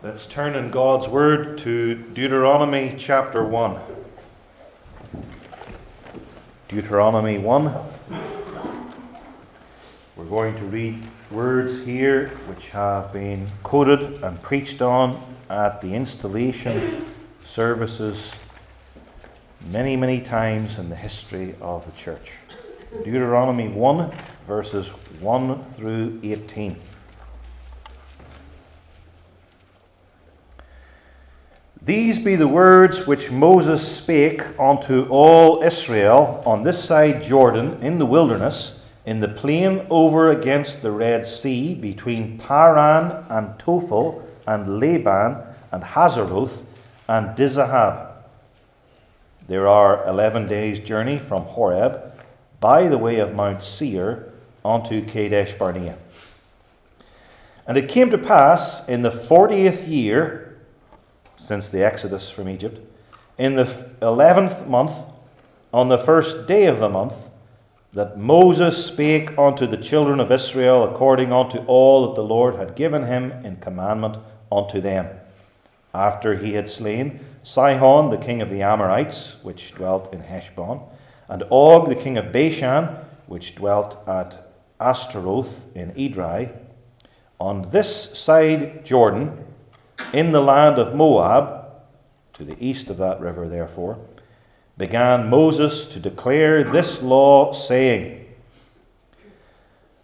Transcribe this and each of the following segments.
Let's turn in God's Word to Deuteronomy chapter 1. Deuteronomy 1. We're going to read words here which have been quoted and preached on at the installation services many, many times in the history of the church. Deuteronomy 1, verses 1 through 18. These be the words which Moses spake unto all Israel on this side Jordan in the wilderness, in the plain over against the Red Sea, between Paran and Tophel, and Laban, and Hazeroth, and Dizahab. There are eleven days' journey from Horeb, by the way of Mount Seir, unto Kadesh Barnea. And it came to pass in the fortieth year, since the exodus from Egypt, in the eleventh month, on the first day of the month, that Moses spake unto the children of Israel according unto all that the Lord had given him in commandment unto them, after he had slain Sihon the king of the Amorites, which dwelt in Heshbon, and Og the king of Bashan, which dwelt at Ashtaroth in Edrei, on this side Jordan, in the land of Moab, to the east of that river, therefore, began Moses to declare this law, saying,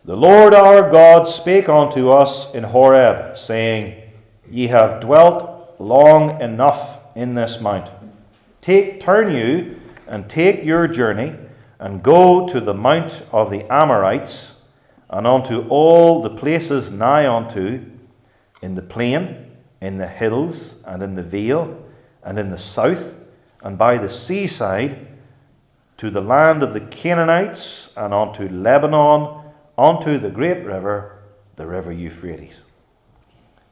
The Lord our God spake unto us in Horeb, saying, Ye have dwelt long enough in this mount. Take, turn you, and take your journey, and go to the mount of the Amorites, and unto all the places nigh unto, in the plain, in the hills, and in the vale, and in the south, and by the seaside, to the land of the Canaanites, and unto Lebanon, unto the great river, the river Euphrates.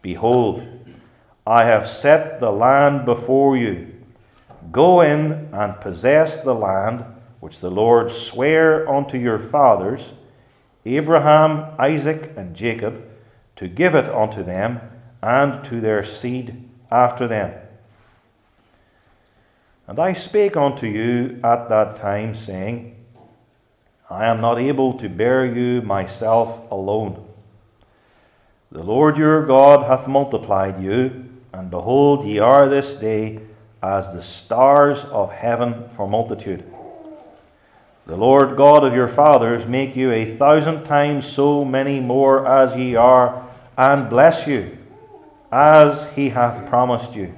Behold, I have set the land before you. Go in and possess the land which the Lord sware unto your fathers, Abraham, Isaac, and Jacob, to give it unto them and to their seed after them. And I spake unto you at that time, saying, I am not able to bear you myself alone. The Lord your God hath multiplied you, and behold, ye are this day as the stars of heaven for multitude. The Lord God of your fathers make you a thousand times so many more as ye are, and bless you as he hath promised you.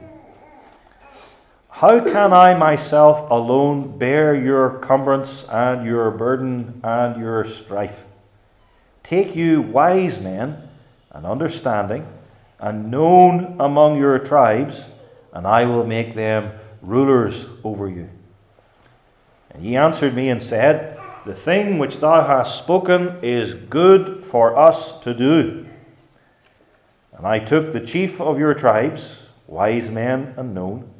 How can I myself alone bear your cumbrance and your burden and your strife? Take you wise men and understanding and known among your tribes, and I will make them rulers over you. And he answered me and said, The thing which thou hast spoken is good for us to do. And I took the chief of your tribes, wise men and known,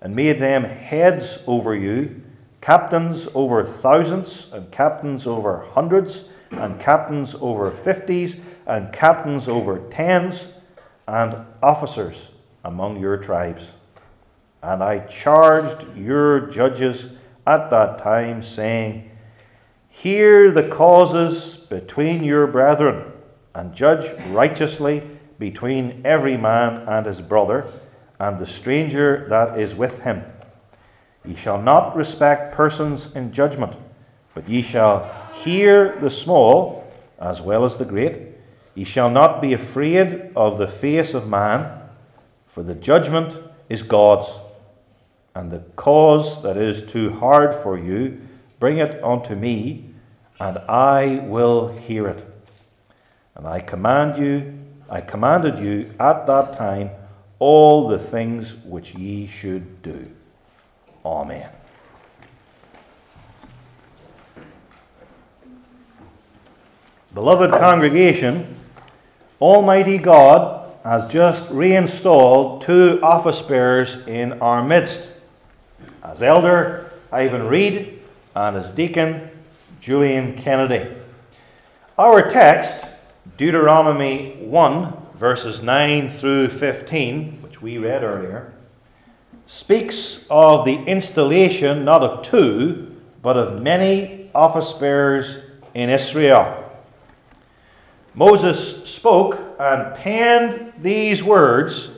and made them heads over you, captains over thousands, and captains over hundreds, and captains over fifties, and captains over tens, and officers among your tribes. And I charged your judges at that time, saying, Hear the causes between your brethren, and judge righteously between every man and his brother, and the stranger that is with him. Ye shall not respect persons in judgment, but ye shall hear the small as well as the great. Ye shall not be afraid of the face of man, for the judgment is God's. And the cause that is too hard for you, bring it unto me, and I will hear it. And I command you I commanded you at that time all the things which ye should do. Amen. Beloved congregation, Almighty God has just reinstalled two office bearers in our midst as Elder Ivan Reed and as Deacon Julian Kennedy. Our text Deuteronomy 1, verses 9 through 15, which we read earlier, speaks of the installation not of two, but of many office bearers in Israel. Moses spoke and penned these words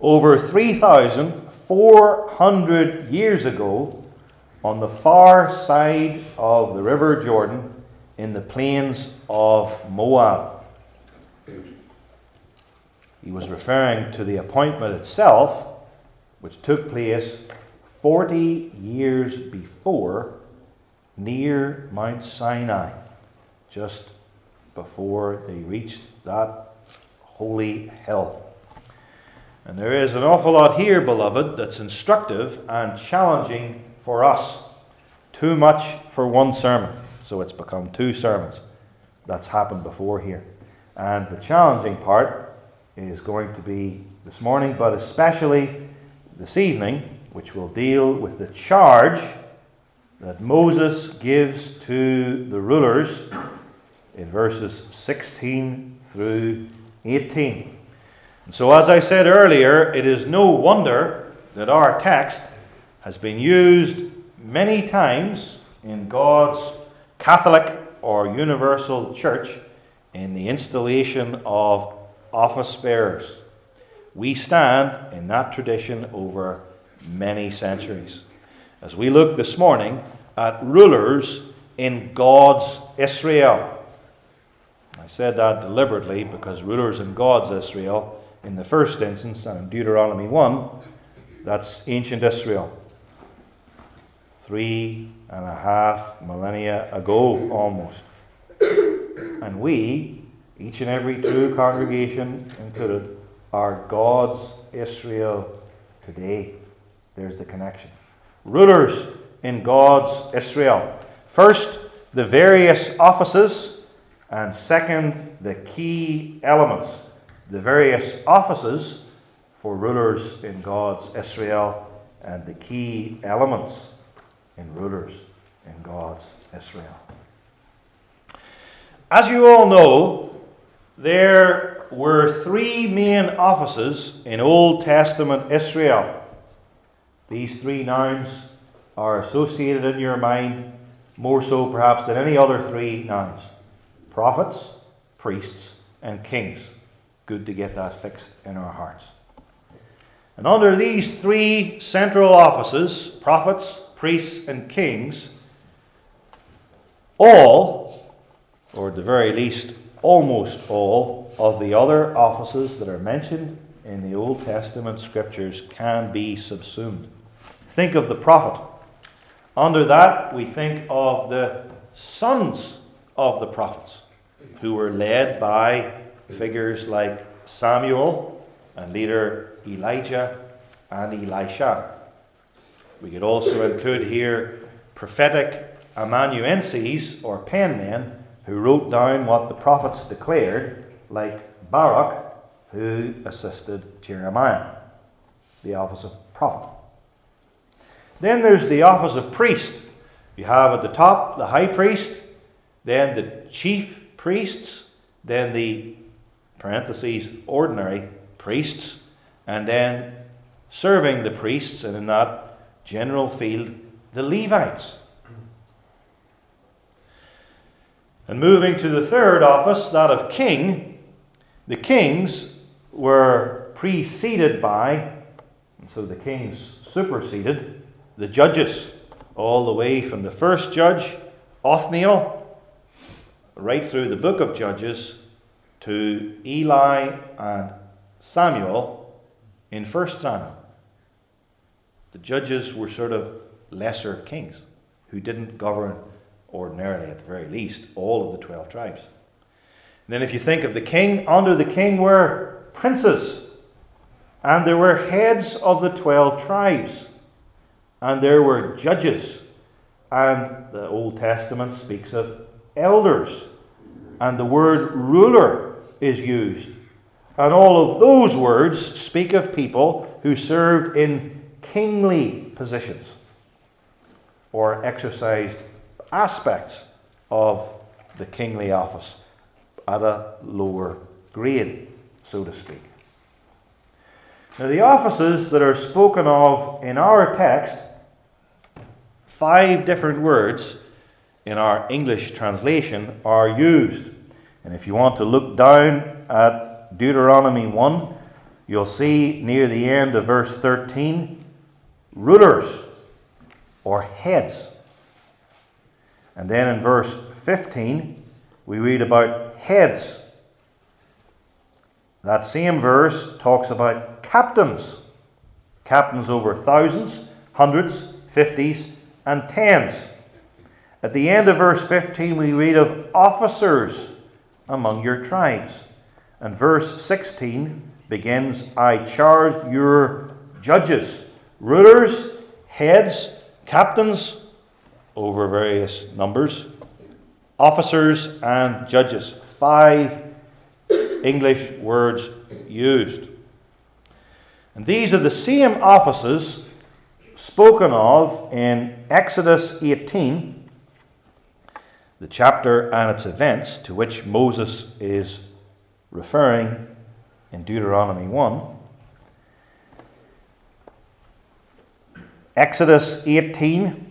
over 3,400 years ago on the far side of the River Jordan in the plains of Moab. He was referring to the appointment itself, which took place 40 years before near Mount Sinai, just before they reached that holy hill. And there is an awful lot here, beloved, that's instructive and challenging for us. Too much for one sermon, so it's become two sermons. That's happened before here. And the challenging part is going to be this morning, but especially this evening, which will deal with the charge that Moses gives to the rulers in verses 16 through 18. And so, as I said earlier, it is no wonder that our text has been used many times in God's Catholic or universal church in the installation of office bearers. We stand in that tradition over many centuries. As we look this morning at rulers in God's Israel. I said that deliberately because rulers in God's Israel, in the first instance, and in Deuteronomy 1, that's ancient Israel. Three and a half millennia ago, almost. And we, each and every true congregation included, are God's Israel today. There's the connection. Rulers in God's Israel. First, the various offices, and second, the key elements. The various offices for rulers in God's Israel, and the key elements in rulers in God's Israel. As you all know, there were three main offices in Old Testament Israel. These three nouns are associated in your mind more so perhaps than any other three nouns prophets, priests, and kings. Good to get that fixed in our hearts. And under these three central offices prophets, priests, and kings all, or at the very least, almost all, of the other offices that are mentioned in the Old Testament scriptures can be subsumed. Think of the prophet. Under that, we think of the sons of the prophets, who were led by figures like Samuel and leader Elijah and Elisha. We could also include here prophetic amanuenses or penmen who wrote down what the prophets declared, like Baruch, who assisted Jeremiah, the office of prophet. Then there's the office of priest. You have at the top the high priest, then the chief priests, then the parentheses ordinary priests, and then serving the priests, and in that general field, the Levites. And moving to the third office, that of king, the kings were preceded by, and so the kings superseded the judges, all the way from the first judge, Othniel, right through the book of Judges to Eli and Samuel in 1 Samuel. The judges were sort of lesser kings who didn't govern ordinarily, at the very least, all of the 12 tribes. And then, if you think of the king, under the king were princes, and there were heads of the 12 tribes and there were judges. And the Old Testament speaks of elders. And the word ruler is used. And all of those words speak of people who served in kingly positions or exercised aspects of the kingly office at a lower grade. so to speak. Now, the offices that are spoken of in our text, five different words in our English translation are used. And if you want to look down at Deuteronomy 1, you'll see near the end of verse 13 rulers or heads. And then in verse 15, we read about heads. That same verse talks about captains. Captains over thousands, hundreds, fifties, and tens. At the end of verse 15, we read of officers among your tribes. And verse 16 begins I charge your judges, rulers, heads, captains over various numbers, officers, and judges. Five English words used. And these are the same offices spoken of in Exodus 18, the chapter and its events to which Moses is referring in Deuteronomy 1. Exodus 18,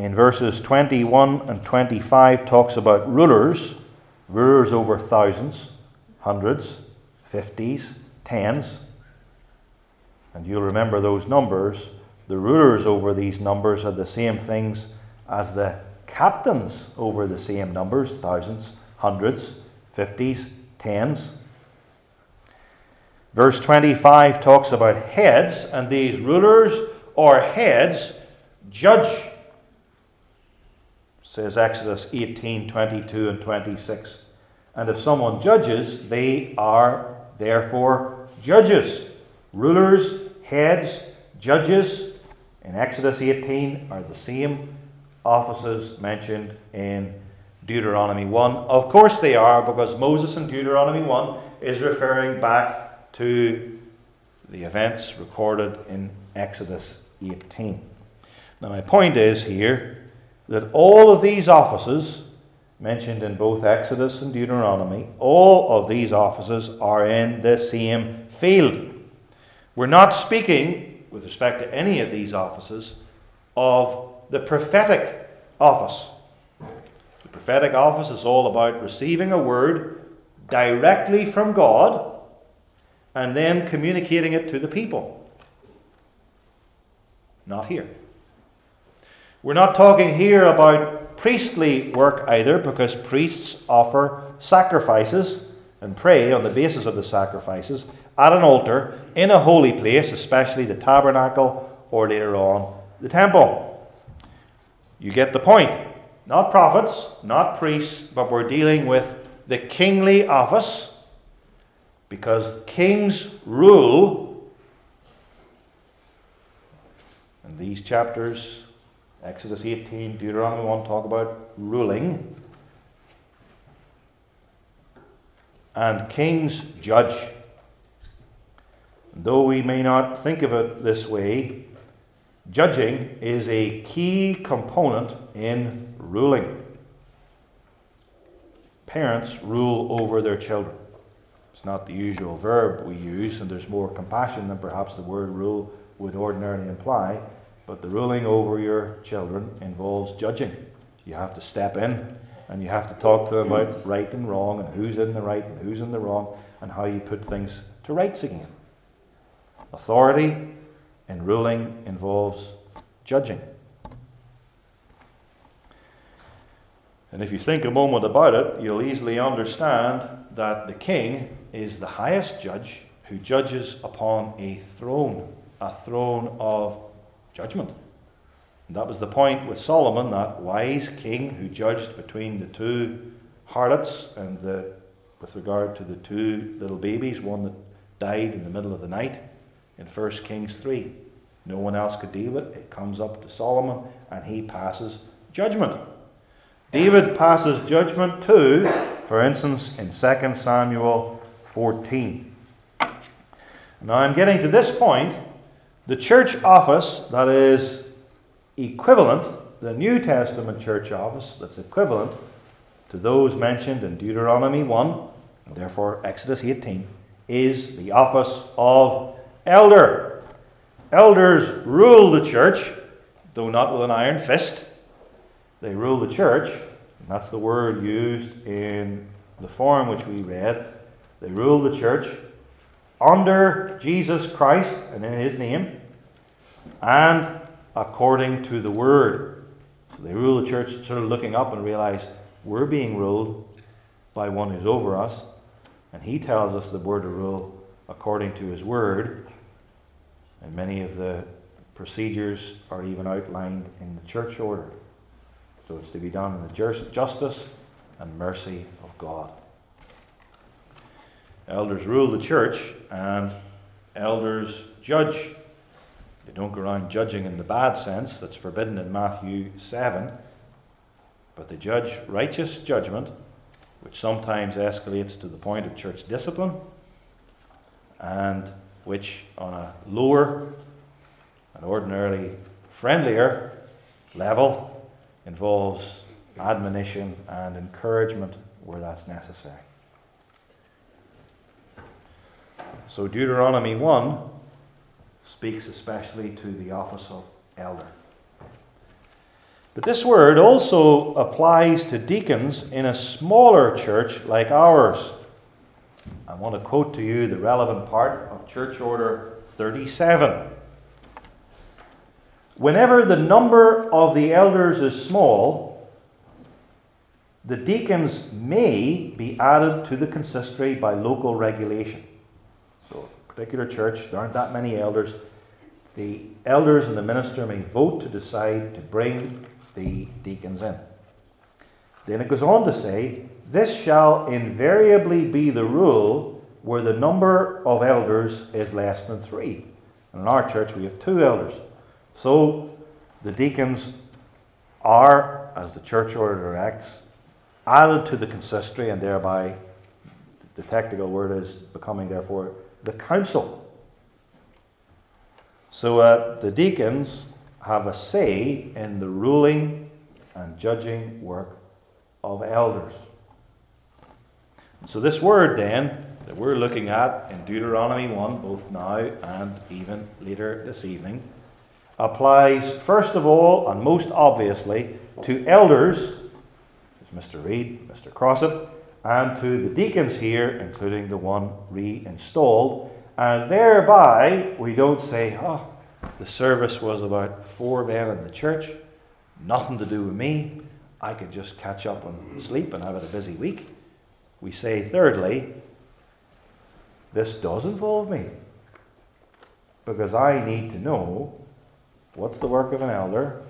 in verses 21 and 25, talks about rulers, rulers over thousands hundreds, fifties, tens. And you'll remember those numbers. The rulers over these numbers are the same things as the captains over the same numbers thousands, hundreds, fifties, tens. Verse 25 talks about heads, and these rulers or heads judge, says Exodus 18 22 and 26. And if someone judges, they are therefore judges. Rulers, heads, judges in Exodus 18 are the same offices mentioned in Deuteronomy 1. Of course they are, because Moses in Deuteronomy 1 is referring back to the events recorded in Exodus 18. Now, my point is here that all of these offices mentioned in both Exodus and Deuteronomy, all of these offices are in the same field. We're not speaking, with respect to any of these offices, of the prophetic office. The prophetic office is all about receiving a word directly from God and then communicating it to the people. Not here. We're not talking here about priestly work either, because priests offer sacrifices and pray on the basis of the sacrifices at an altar in a holy place, especially the tabernacle or later on the temple. You get the point. Not prophets, not priests, but we're dealing with the kingly office because kings rule. And these chapters Exodus 18, Deuteronomy 1 talk about ruling. And kings judge. Though we may not think of it this way, judging is a key component in ruling. Parents rule over their children. It's not the usual verb we use, and there's more compassion than perhaps the word rule would ordinarily imply. But the ruling over your children involves judging. You have to step in and you have to talk to them about mm. right and wrong and who's in the right and who's in the wrong and how you put things to rights again. Authority in ruling involves judging. And if you think a moment about it, you'll easily understand that the king is the highest judge who judges upon a throne, a throne of judgment. And that was the point with Solomon, that wise king who judged between the two harlots and the, with regard to the two little babies, one that died in the middle of the night in 1 Kings 3. No one else could deal with it. It comes up to Solomon and he passes judgment. David passes judgment too, for instance, in 2 Samuel 14. Now I'm getting to this point the church office that is equivalent, the New Testament church office that's equivalent to those mentioned in Deuteronomy 1, and therefore Exodus 18, is the office of elder. Elders rule the church, though not with an iron fist. They rule the church, and that's the word used in the form which we read. They rule the church under Jesus Christ and in his name, and according to the word. So they rule the church, sort of looking up and realize we're being ruled by one who's over us, and he tells us that we're to rule according to his word. And many of the procedures are even outlined in the church order. So it's to be done in the justice and mercy of God. Elders rule the church, and elders judge. They don't go around judging in the bad sense that's forbidden in Matthew 7, but they judge righteous judgment, which sometimes escalates to the point of church discipline, and which, on a lower and ordinarily friendlier level, involves admonition and encouragement where that's necessary. So Deuteronomy 1 speaks especially to the office of elder. But this word also applies to deacons in a smaller church like ours. I want to quote to you the relevant part of Church Order 37. Whenever the number of the elders is small, the deacons may be added to the consistory by local regulation particular church, there aren't that many elders. The elders and the minister may vote to decide to bring the deacons in. Then it goes on to say, This shall invariably be the rule where the number of elders is less than three. And in our church, we have two elders. So the deacons are, as the church order directs, added to the consistory, and thereby the technical word is becoming, therefore, the council. So uh, the deacons have a say in the ruling and judging work of elders. So, this word then that we're looking at in Deuteronomy 1, both now and even later this evening, applies first of all and most obviously to elders, Mr. Reed, Mr. Crossett, and to the deacons here, including the one reinstalled. And thereby, we don't say, oh, the service was about four men in the church, nothing to do with me. I could just catch up and sleep and have a busy week. We say, thirdly, this does involve me. Because I need to know what's the work of an elder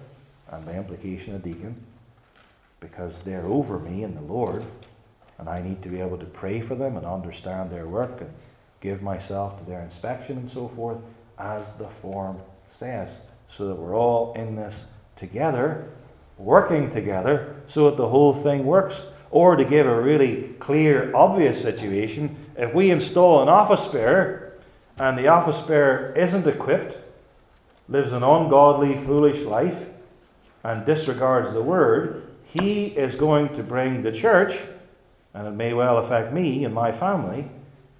and by implication of a deacon, because they're over me in the Lord and I need to be able to pray for them and understand their work and give myself to their inspection and so forth, as the form says, so that we're all in this together, working together, so that the whole thing works. Or to give a really clear, obvious situation, if we install an office bearer and the office bearer isn't equipped, lives an ungodly, foolish life, and disregards the word, he is going to bring the church and it may well affect me and my family,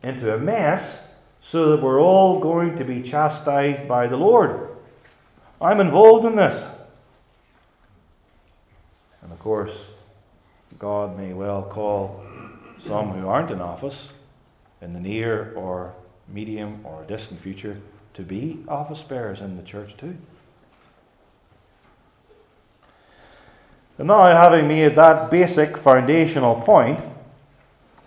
into a mess so that we're all going to be chastised by the Lord. I'm involved in this. And of course, God may well call some who aren't in office in the near or medium or distant future to be office bearers in the church too. And now, having made that basic foundational point,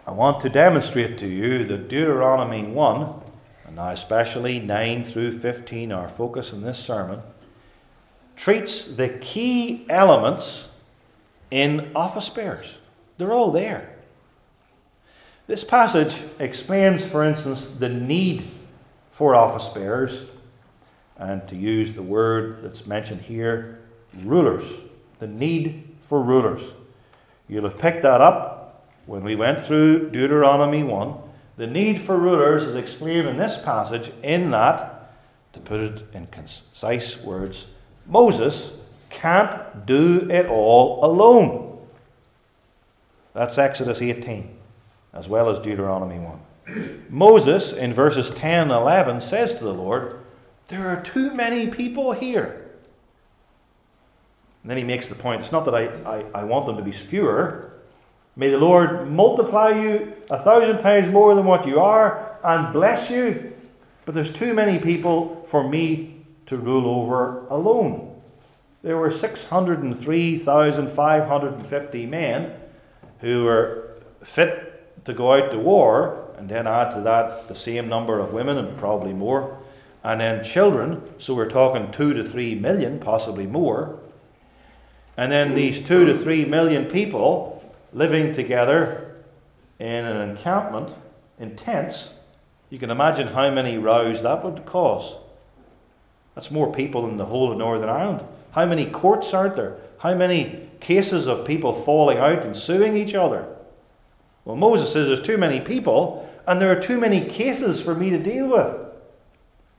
I want to demonstrate to you that Deuteronomy 1, and now especially 9 through 15, our focus in this sermon, treats the key elements in office bearers. They're all there. This passage explains, for instance, the need for office bearers, and to use the word that's mentioned here, rulers. The need for rulers. You'll have picked that up when we went through Deuteronomy 1, the need for rulers is explained in this passage in that, to put it in concise words, Moses can't do it all alone. That's Exodus 18, as well as Deuteronomy 1. Moses, in verses 10 and 11, says to the Lord, There are too many people here. And then he makes the point it's not that I, I, I want them to be fewer. May the Lord multiply you a thousand times more than what you are and bless you. But there's too many people for me to rule over alone. There were 603,550 men who were fit to go out to war and then add to that the same number of women and probably more, and then children. So we're talking two to three million, possibly more. And then these two to three million people living together in an encampment in tents. You can imagine how many rows that would cause. That's more people than the whole of Northern Ireland. How many courts aren't there? How many cases of people falling out and suing each other? Well, Moses says there's too many people, and there are too many cases for me to deal with.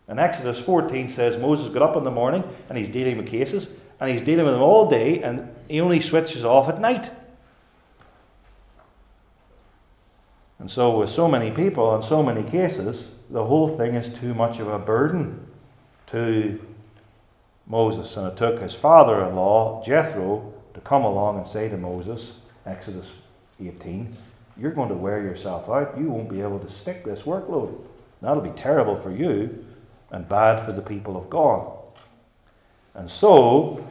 And Exodus 14 says Moses got up in the morning and he's dealing with cases, and he's dealing with them all day, and he only switches off at night. And so, with so many people and so many cases, the whole thing is too much of a burden to Moses. And it took his father in law, Jethro, to come along and say to Moses, Exodus 18, you're going to wear yourself out. You won't be able to stick this workload. That'll be terrible for you and bad for the people of God. And so,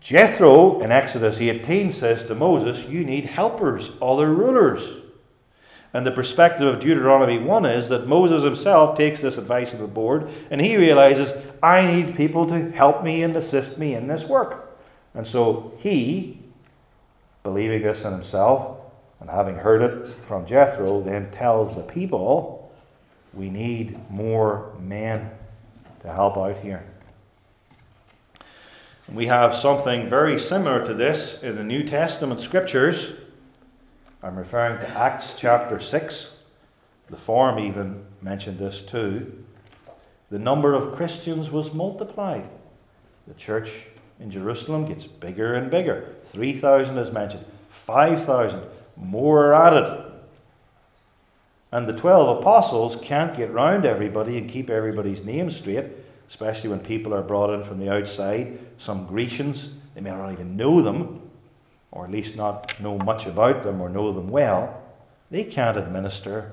Jethro in Exodus 18 says to Moses, You need helpers, other rulers. And the perspective of Deuteronomy 1 is that Moses himself takes this advice of the board and he realizes, I need people to help me and assist me in this work. And so he, believing this in himself, and having heard it from Jethro, then tells the people, we need more men to help out here. We have something very similar to this in the New Testament scriptures. I'm referring to Acts chapter 6. The form even mentioned this too. The number of Christians was multiplied. The church in Jerusalem gets bigger and bigger. 3,000 is mentioned, 5,000 more are added. And the 12 apostles can't get round everybody and keep everybody's name straight, especially when people are brought in from the outside. Some Grecians, they may not even know them, or at least not know much about them or know them well. They can't administer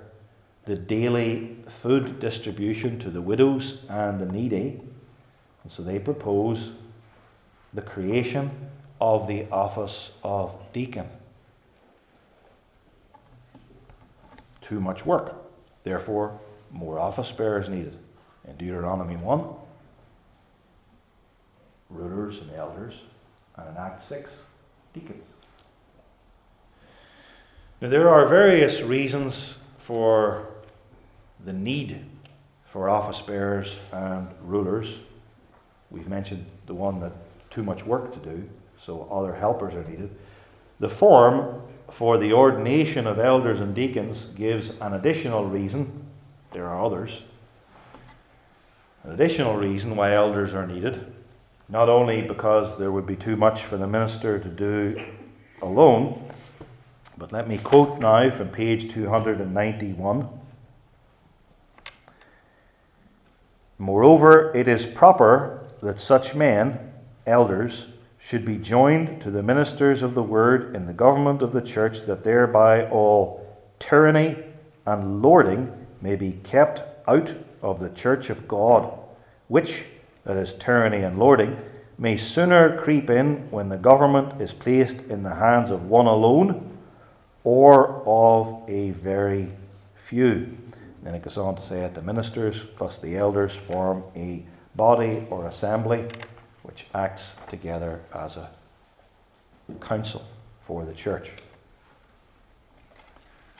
the daily food distribution to the widows and the needy. And so they propose the creation of the office of deacon. too much work. Therefore, more office bearers needed. In Deuteronomy 1, rulers and elders, and in Act 6, deacons. Now, there are various reasons for the need for office bearers and rulers. We've mentioned the one that too much work to do, so other helpers are needed. The form for the ordination of elders and deacons gives an additional reason. There are others. An additional reason why elders are needed, not only because there would be too much for the minister to do alone, but let me quote now from page 291. Moreover, it is proper that such men, elders, should be joined to the ministers of the word in the government of the church, that thereby all tyranny and lording may be kept out of the church of God, which, that is, tyranny and lording, may sooner creep in when the government is placed in the hands of one alone or of a very few. Then it goes on to say that the ministers plus the elders form a body or assembly which acts together as a council for the church.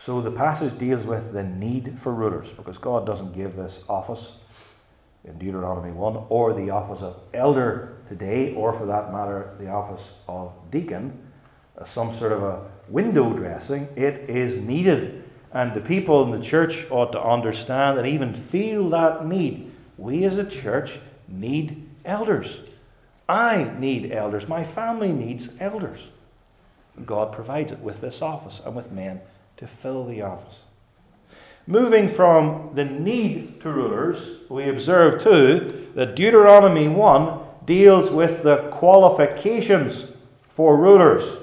So the passage deals with the need for rulers because God doesn't give this office in Deuteronomy 1 or the office of elder today, or for that matter, the office of deacon, as some sort of a window dressing. It is needed. And the people in the church ought to understand and even feel that need. We as a church need elders. I need elders. My family needs elders. God provides it with this office and with men to fill the office. Moving from the need to rulers, we observe too that Deuteronomy 1 deals with the qualifications for rulers.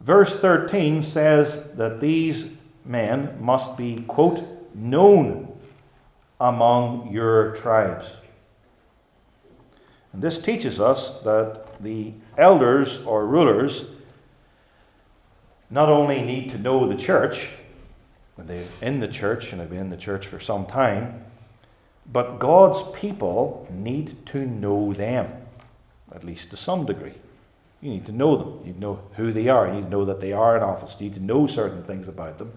Verse 13 says that these men must be, quote, known among your tribes. And this teaches us that the elders or rulers not only need to know the church, when they're in the church and have been in the church for some time, but God's people need to know them, at least to some degree. You need to know them. You need to know who they are. You need to know that they are in office. You need to know certain things about them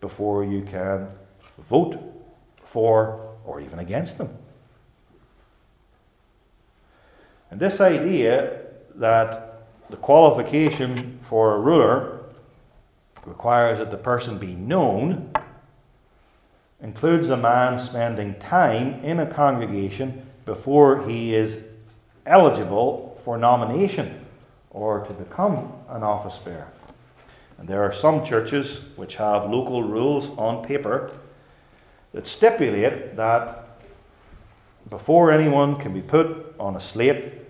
before you can vote for or even against them. And this idea that the qualification for a ruler requires that the person be known includes a man spending time in a congregation before he is eligible for nomination or to become an office bearer. And there are some churches which have local rules on paper that stipulate that before anyone can be put on a slate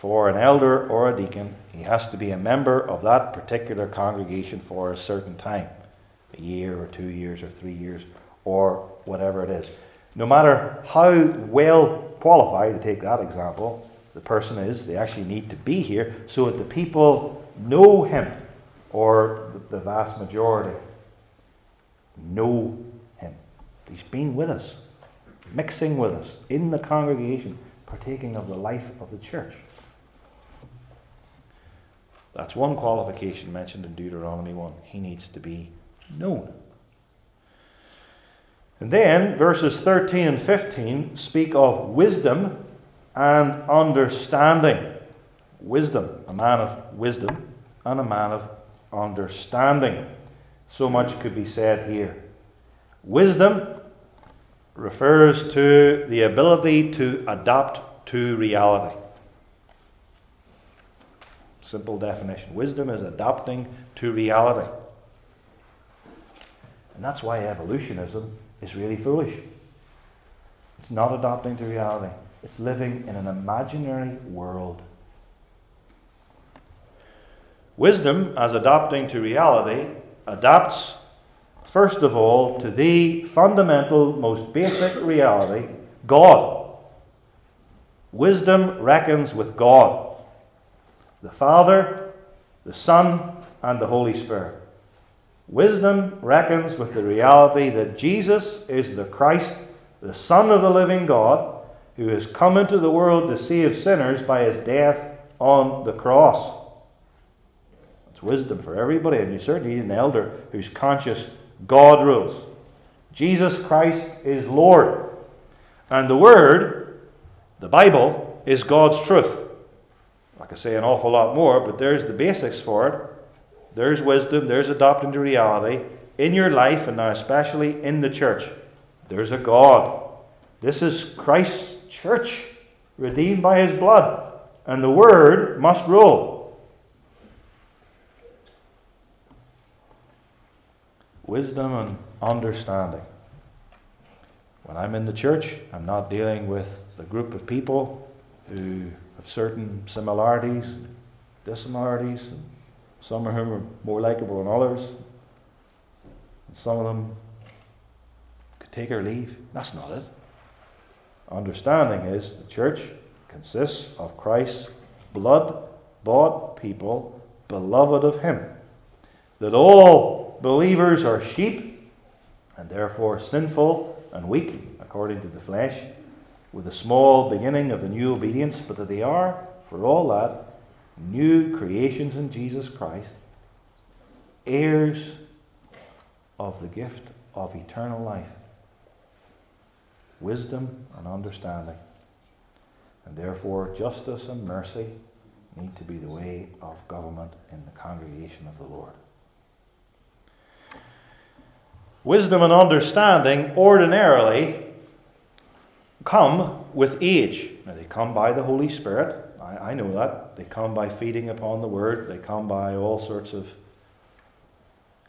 for an elder or a deacon, he has to be a member of that particular congregation for a certain time a year or two years or three years or whatever it is. No matter how well qualified, to take that example, the person is, they actually need to be here so that the people know him, or the vast majority know him. He's been with us, mixing with us in the congregation, partaking of the life of the church. That's one qualification mentioned in Deuteronomy 1. He needs to be known. And then verses 13 and 15 speak of wisdom and understanding. Wisdom, a man of wisdom, and a man of understanding. So much could be said here. Wisdom refers to the ability to adapt to reality. Simple definition. Wisdom is adapting to reality. And that's why evolutionism is really foolish. It's not adapting to reality, it's living in an imaginary world. Wisdom, as adapting to reality, adapts, first of all, to the fundamental, most basic reality God. Wisdom reckons with God the Father, the Son, and the Holy Spirit. Wisdom reckons with the reality that Jesus is the Christ, the Son of the living God, who has come into the world to save sinners by his death on the cross. It's wisdom for everybody, and you certainly need an elder who's conscious God rules. Jesus Christ is Lord. And the Word, the Bible, is God's truth. I could say an awful lot more, but there's the basics for it. There's wisdom, there's adopting to reality in your life, and now especially in the church. There's a God. This is Christ's church, redeemed by his blood, and the word must rule. Wisdom and understanding. When I'm in the church, I'm not dealing with the group of people who have certain similarities, dissimilarities, some of whom are more likable than others. And some of them could take or leave. That's not it. Understanding is the church consists of Christ's blood bought people, beloved of Him. That all believers are sheep and therefore sinful and weak according to the flesh with a small beginning of a new obedience, but that they are, for all that, new creations in Jesus Christ, heirs of the gift of eternal life, wisdom and understanding. And therefore, justice and mercy need to be the way of government in the congregation of the Lord. Wisdom and understanding ordinarily come with age. Now, they come by the Holy Spirit. I, I know that. They come by feeding upon the Word. They come by all sorts of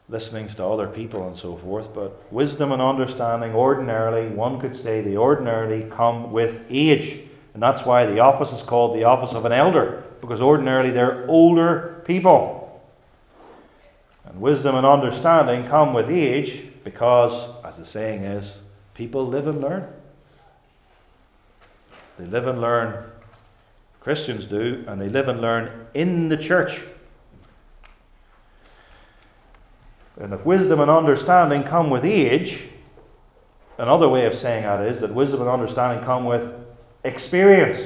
listenings to other people and so forth, but wisdom and understanding ordinarily, one could say they ordinarily come with age. And that's why the office is called the office of an elder, because ordinarily they're older people. And wisdom and understanding come with age because, as the saying is, people live and learn. They live and learn. Christians do, and they live and learn in the church. And if wisdom and understanding come with age, another way of saying that is that wisdom and understanding come with experience.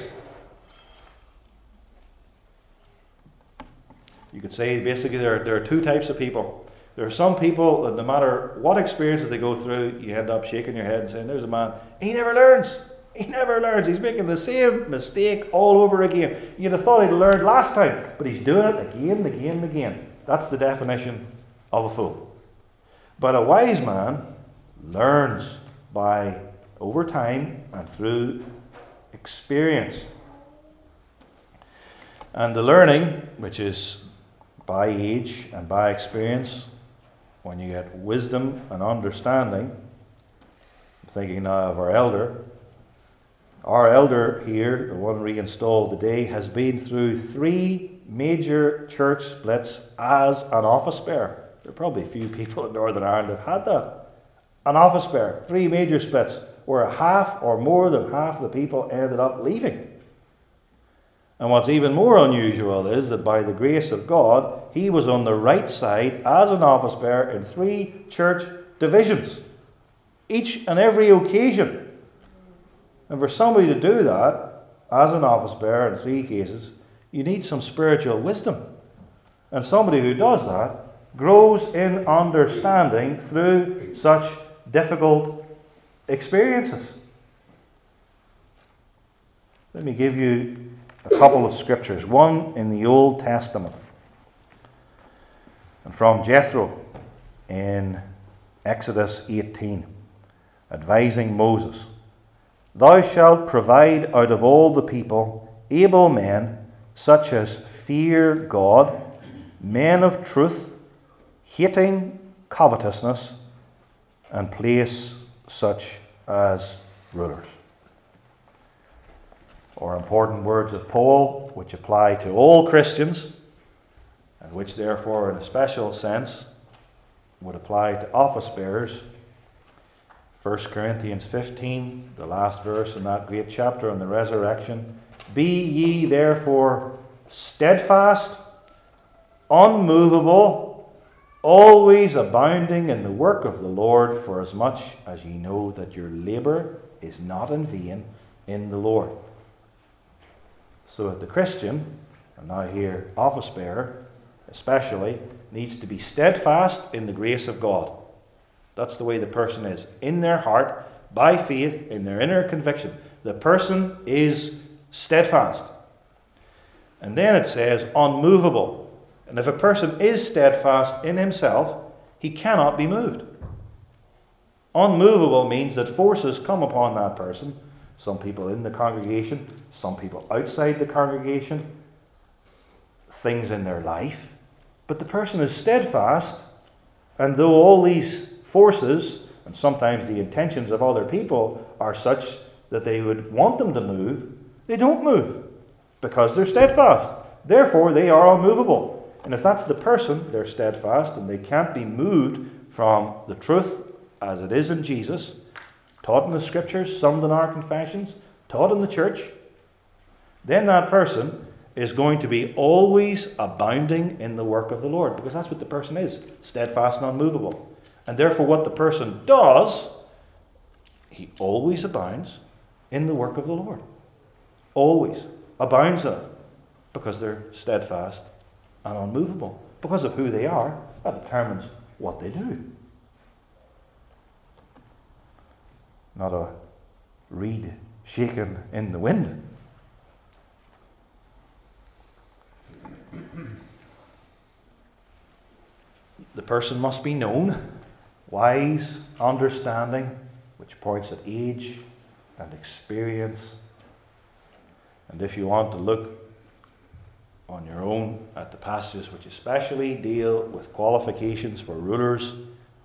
You could say basically there, there are two types of people. There are some people that no matter what experiences they go through, you end up shaking your head and saying, There's a man, he never learns. He never learns. He's making the same mistake all over again. You'd have thought he'd learned last time, but he's doing it again and again and again. That's the definition of a fool. But a wise man learns by over time and through experience. And the learning, which is by age and by experience, when you get wisdom and understanding, I'm thinking now of our elder. Our elder here, the one reinstalled today, has been through three major church splits as an office bearer. There are probably a few people in Northern Ireland have had that. An office bearer, three major splits, where half or more than half the people ended up leaving. And what's even more unusual is that by the grace of God, he was on the right side as an office bearer in three church divisions, each and every occasion. And for somebody to do that as an office bearer in three cases, you need some spiritual wisdom. And somebody who does that grows in understanding through such difficult experiences. Let me give you a couple of scriptures. One in the Old Testament, and from Jethro in Exodus 18, advising Moses Thou shalt provide out of all the people able men, such as fear God, men of truth hating covetousness, and place such as rulers. Or important words of Paul, which apply to all Christians, and which therefore, in a special sense, would apply to office bearers. 1 Corinthians 15, the last verse in that great chapter on the resurrection. Be ye therefore steadfast, unmovable, always abounding in the work of the Lord, for as much as ye know that your labour is not in vain in the Lord. So that the Christian, and now here office bearer especially, needs to be steadfast in the grace of God. That's the way the person is. In their heart, by faith, in their inner conviction. The person is steadfast. And then it says, unmovable. And if a person is steadfast in himself, he cannot be moved. Unmovable means that forces come upon that person, some people in the congregation, some people outside the congregation, things in their life. But the person is steadfast, and though all these forces, and sometimes the intentions of other people, are such that they would want them to move, they don't move because they're steadfast. Therefore, they are unmovable. And if that's the person, they're steadfast and they can't be moved from the truth as it is in Jesus, taught in the scriptures, summed in our confessions, taught in the church, then that person is going to be always abounding in the work of the Lord because that's what the person is steadfast and unmovable. And therefore, what the person does, he always abounds in the work of the Lord. Always abounds in it because they're steadfast and unmovable. Because of who they are, that determines what they do. Not a reed shaken in the wind. the person must be known, wise, understanding, which points at age and experience. And if you want to look on your own at the passages which especially deal with qualifications for rulers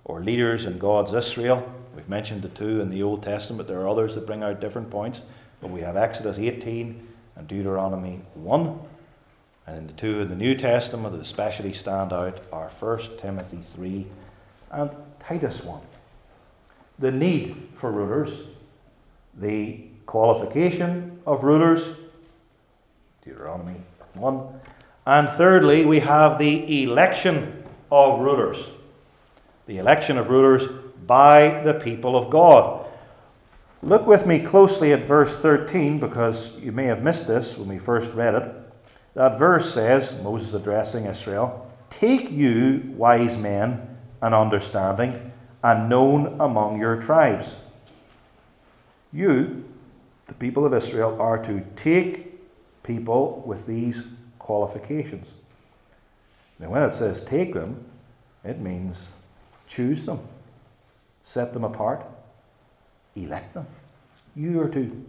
or leaders in God's Israel. We've mentioned the two in the Old Testament. There are others that bring out different points, but we have Exodus 18 and Deuteronomy 1. And in the two in the New Testament that especially stand out are 1 Timothy 3 and Titus 1. The need for rulers, the qualification of rulers, Deuteronomy 1. And thirdly, we have the election of rulers. The election of rulers by the people of God. Look with me closely at verse 13 because you may have missed this when we first read it. That verse says, Moses addressing Israel, Take you wise men and understanding, and known among your tribes. You, the people of Israel, are to take people with these qualifications. Now, when it says take them, it means choose them, set them apart, elect them. You are to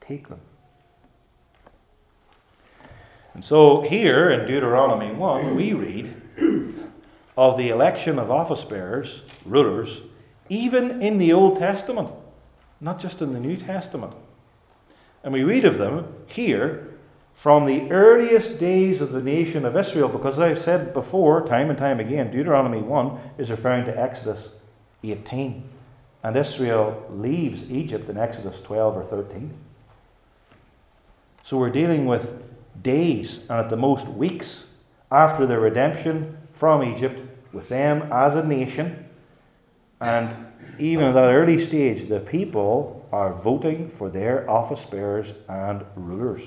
take them. And so here in Deuteronomy 1, we read of the election of office bearers, rulers, even in the Old Testament, not just in the New Testament. And we read of them here from the earliest days of the nation of Israel, because as I've said before, time and time again, Deuteronomy 1 is referring to Exodus 18. And Israel leaves Egypt in Exodus 12 or 13. So we're dealing with days and at the most weeks after the redemption from Egypt with them as a nation. And even at that early stage, the people are voting for their office bearers and rulers.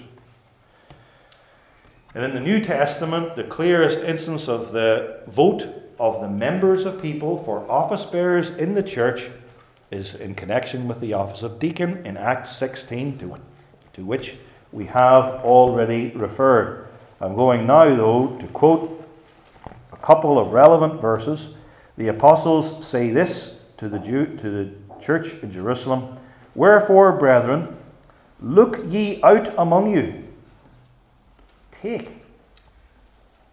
And in the New Testament, the clearest instance of the vote of the members of people for office bearers in the church is in connection with the office of deacon in Acts 16, to, to which we have already referred. I'm going now, though, to quote couple of relevant verses. The apostles say this to the, Jew, to the church in Jerusalem Wherefore, brethren, look ye out among you, take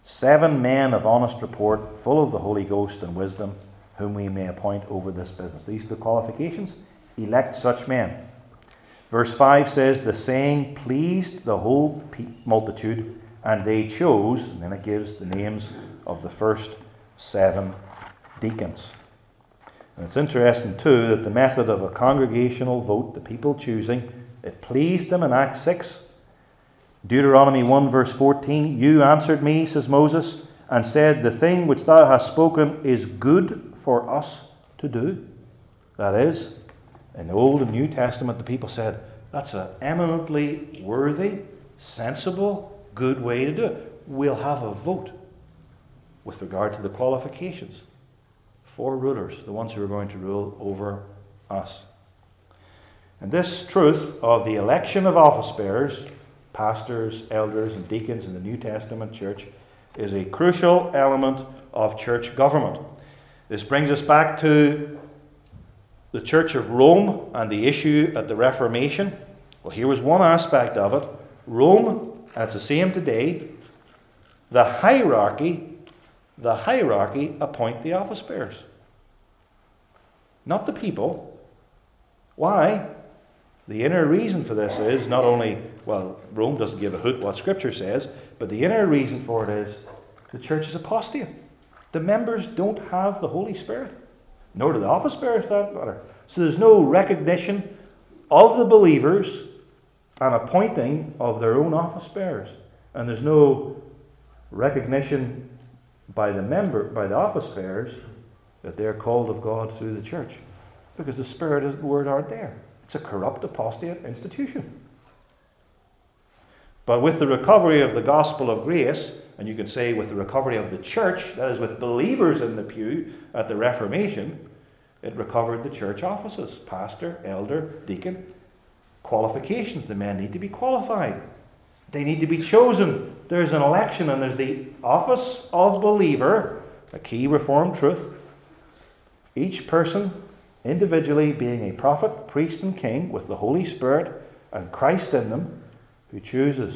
seven men of honest report, full of the Holy Ghost and wisdom, whom we may appoint over this business. These are the qualifications. Elect such men. Verse 5 says, The saying pleased the whole multitude, and they chose, and then it gives the names of the first seven deacons. And it's interesting, too, that the method of a congregational vote, the people choosing, it pleased them in Acts 6. Deuteronomy 1, verse 14 You answered me, says Moses, and said, The thing which thou hast spoken is good for us to do. That is, in the Old and New Testament, the people said, that's an eminently worthy, sensible, good way to do it. We'll have a vote with regard to the qualifications for rulers, the ones who are going to rule over us. And this truth of the election of office bearers, pastors, elders, and deacons in the New Testament church, is a crucial element of church government. This brings us back to the Church of Rome and the issue at the Reformation? Well, here was one aspect of it. Rome, and it's the same today, the hierarchy, the hierarchy appoint the office bearers. Not the people. Why? The inner reason for this is not only, well, Rome doesn't give a hoot what Scripture says, but the inner reason for it is the church is apostate. The members don't have the Holy Spirit nor do the office bearers that matter. So there's no recognition of the believers and appointing of their own office bearers. And there's no recognition by the member, by the office bearers, that they're called of God through the church. Because the Spirit and the Word aren't there. It's a corrupt, apostate institution. But with the recovery of the gospel of grace, and you can say with the recovery of the church, that is, with believers in the pew at the Reformation, it recovered the church offices pastor, elder, deacon. Qualifications. The men need to be qualified, they need to be chosen. There's an election, and there's the office of believer, a key reformed truth. Each person individually being a prophet, priest, and king with the Holy Spirit and Christ in them who chooses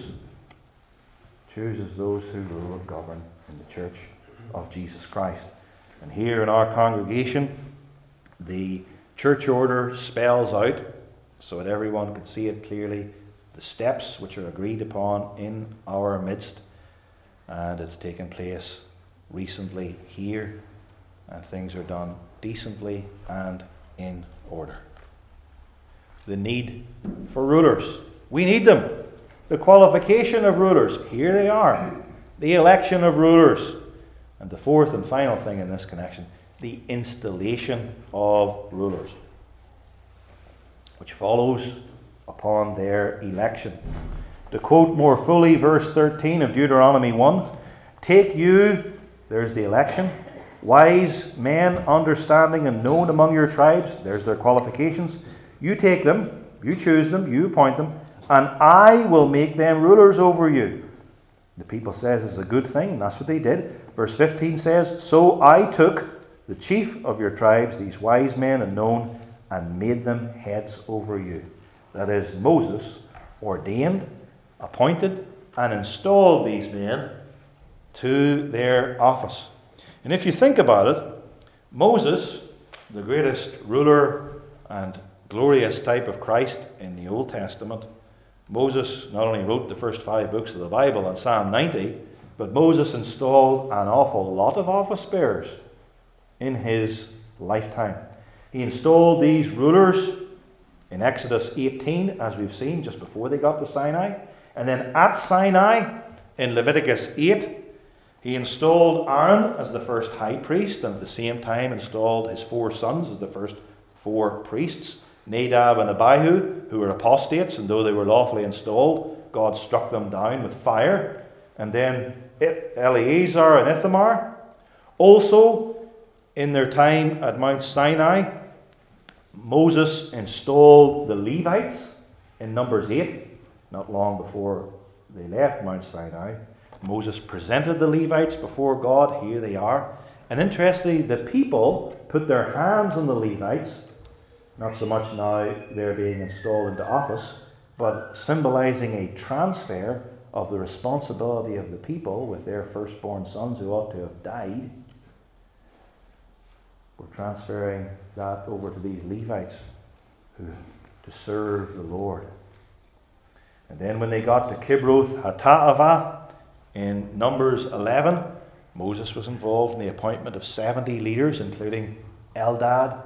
chooses those who rule and govern in the church of Jesus Christ. And here in our congregation, the church order spells out, so that everyone can see it clearly, the steps which are agreed upon in our midst. And it's taken place recently here, and things are done decently and in order. The need for rulers. We need them. The qualification of rulers. Here they are. The election of rulers. And the fourth and final thing in this connection the installation of rulers, which follows upon their election. To quote more fully verse 13 of Deuteronomy 1 Take you, there's the election, wise men, understanding and known among your tribes, there's their qualifications. You take them, you choose them, you appoint them, and I will make them rulers over you. The people says it's a good thing, and that's what they did. Verse 15 says, So I took the chief of your tribes, these wise men and known, and made them heads over you. That is, Moses ordained, appointed, and installed these men to their office. And if you think about it, Moses, the greatest ruler and glorious type of Christ in the Old Testament, Moses not only wrote the first five books of the Bible and Psalm 90, but Moses installed an awful lot of office bearers in his lifetime. He installed these rulers in Exodus 18, as we've seen, just before they got to Sinai. And then at Sinai, in Leviticus 8, he installed Aaron as the first high priest, and at the same time installed his four sons as the first four priests Nadab and Abihu, who were apostates, and though they were lawfully installed, God struck them down with fire. And then Eleazar and Ithamar. Also, in their time at Mount Sinai, Moses installed the Levites in Numbers 8, not long before they left Mount Sinai. Moses presented the Levites before God. Here they are. And interestingly, the people put their hands on the Levites, not so much now they're being installed into office, but symbolizing a transfer of the responsibility of the people with their firstborn sons who ought to have died we're transferring that over to these Levites who to serve the Lord. And then when they got to Kibroth Hattaavah in Numbers 11, Moses was involved in the appointment of 70 leaders, including Eldad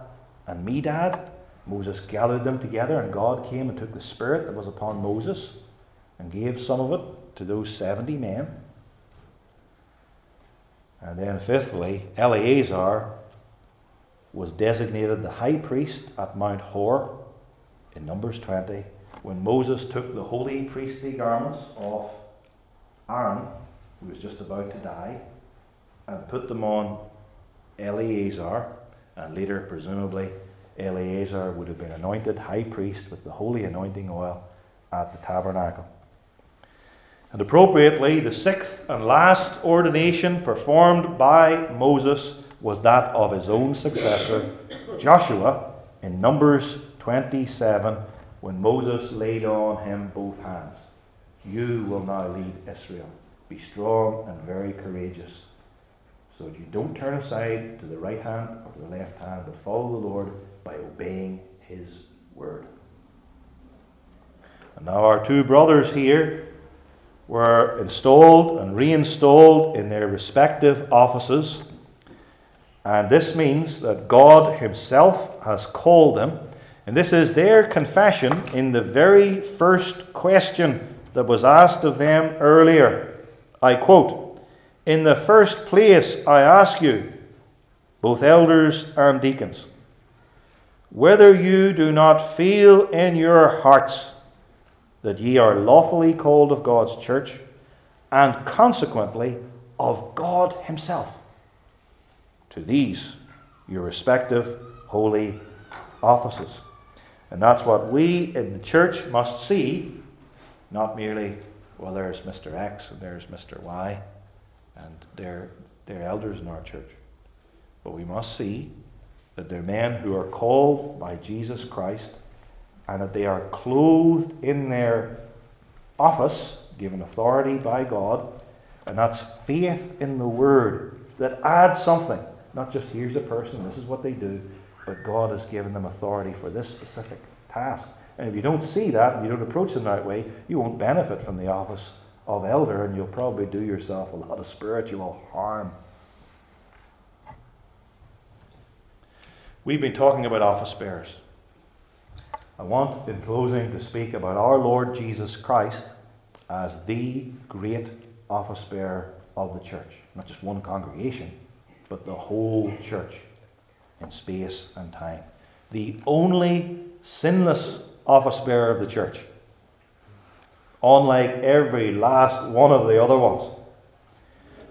and Medad. Moses gathered them together, and God came and took the Spirit that was upon Moses and gave some of it to those 70 men. And then, fifthly, Eleazar was designated the high priest at Mount Hor in Numbers 20 when Moses took the holy priestly garments off Aaron, who was just about to die, and put them on Eleazar, and later, presumably, Eleazar would have been anointed high priest with the holy anointing oil at the tabernacle. And appropriately, the sixth and last ordination performed by Moses was that of his own successor, Joshua, in Numbers 27, when Moses laid on him both hands. You will now lead Israel. Be strong and very courageous, so that you don't turn aside to the right hand or to the left hand, but follow the Lord by obeying his word. And now our two brothers here were installed and reinstalled in their respective offices and this means that God Himself has called them. And this is their confession in the very first question that was asked of them earlier. I quote In the first place, I ask you, both elders and deacons, whether you do not feel in your hearts that ye are lawfully called of God's church, and consequently of God Himself to these your respective holy offices. And that's what we in the church must see, not merely, well, there's Mr. X and there's Mr. Y, and they're, they're elders in our church. But we must see that they're men who are called by Jesus Christ and that they are clothed in their office, given authority by God, And that's faith in the Word that adds something. Not just here's a person, this is what they do, but God has given them authority for this specific task. And if you don't see that and you don't approach them that way, you won't benefit from the office of elder and you'll probably do yourself a lot of spiritual harm. We've been talking about office bearers. I want, in closing, to speak about our Lord Jesus Christ as the great office bearer of the church. Not just one congregation, but the whole church in space and time. The only sinless office bearer of the church. Unlike every last one of the other ones.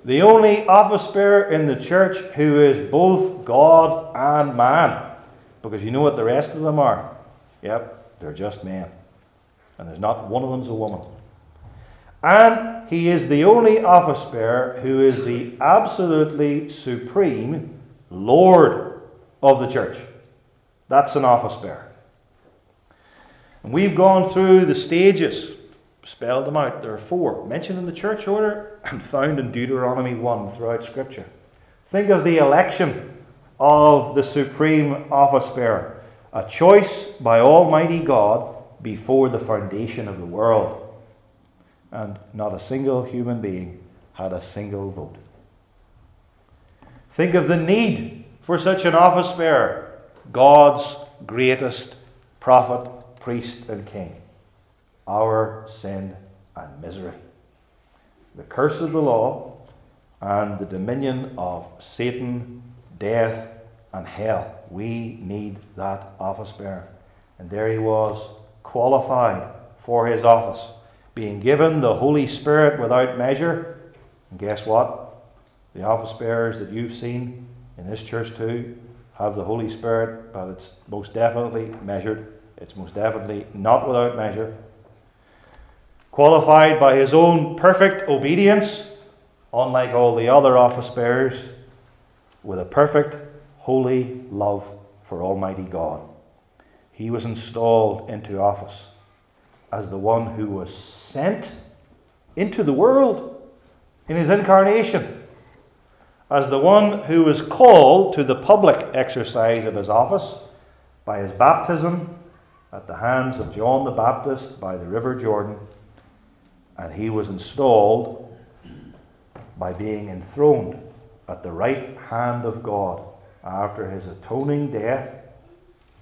The only office bearer in the church who is both God and man. Because you know what the rest of them are? Yep, they're just men. And there's not one of them's a woman. And he is the only office bearer who is the absolutely supreme Lord of the church. That's an office bearer. And we've gone through the stages, spelled them out. There are four mentioned in the church order and found in Deuteronomy 1 throughout Scripture. Think of the election of the supreme office bearer, a choice by Almighty God before the foundation of the world. And not a single human being had a single vote. Think of the need for such an office bearer, God's greatest prophet priest and king, our sin and misery. The curse of the law and the dominion of Satan, death, and hell. We need that office bearer. And there he was, qualified for his office, being given the Holy Spirit without measure. And guess what? The office bearers that you've seen in this church too have the Holy Spirit, but it's most definitely measured it's most definitely not without measure. Qualified by his own perfect obedience, unlike all the other office bearers, with a perfect, holy love for Almighty God. He was installed into office as the one who was sent into the world in his incarnation, as the one who was called to the public exercise of his office by his baptism at the hands of John the Baptist by the River Jordan, and he was installed by being enthroned at the right hand of God after his atoning death,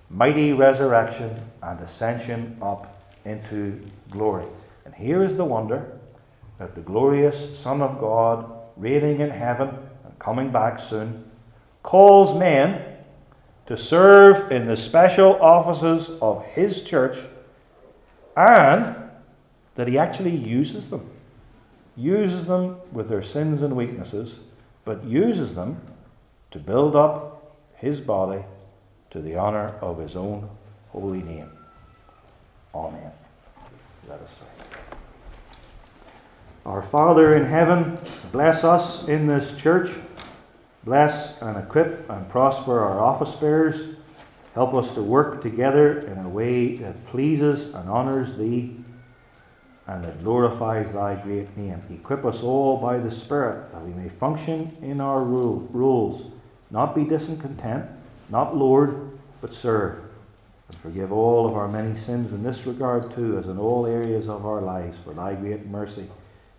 mighty resurrection, and ascension up into glory. And here is the wonder that the glorious Son of God, reigning in heaven and coming back soon, calls men to serve in the special offices of his church, and that he actually uses them. Uses them with their sins and weaknesses, but uses them to build up his body to the honor of his own holy name. Amen. Let us pray. Our Father in heaven, bless us in this church. Bless and equip and prosper our office bearers. Help us to work together in a way that pleases and honours Thee and that glorifies Thy great name. Equip us all by the Spirit that we may function in our rule, rules, not be discontent, not Lord, but serve. And forgive all of our many sins in this regard too, as in all areas of our lives, for Thy great mercy,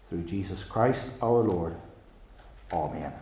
through Jesus Christ our Lord. Amen.